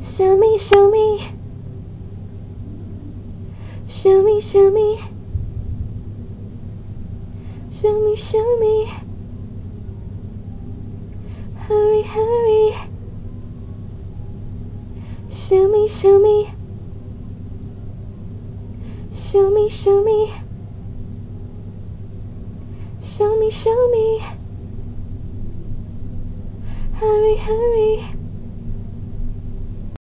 Show me, show me. Show me, show me. Show me, show me. Hurry, hurry. Show me, show me. Show me, show me. Show me, show me. Hurry, hurry.